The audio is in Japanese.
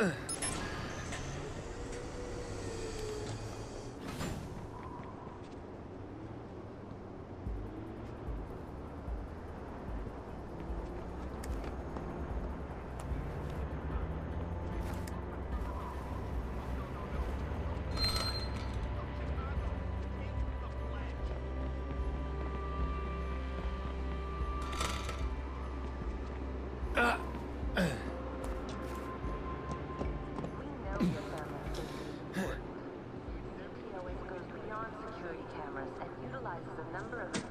Ugh. the number of